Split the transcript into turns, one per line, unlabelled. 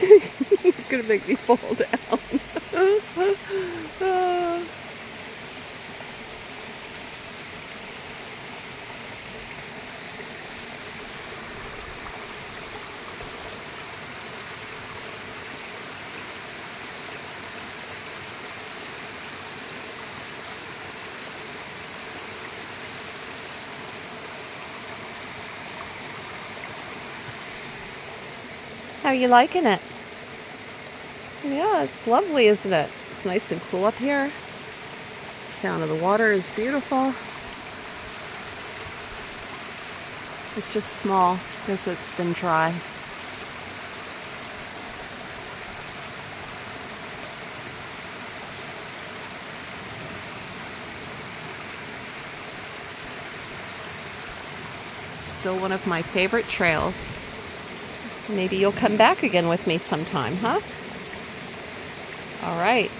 it's gonna make me fall down. How are you liking it? Yeah, it's lovely, isn't it? It's nice and cool up here. The sound of the water is beautiful. It's just small because it's been dry. Still one of my favorite trails. Maybe you'll come back again with me sometime, huh? All right.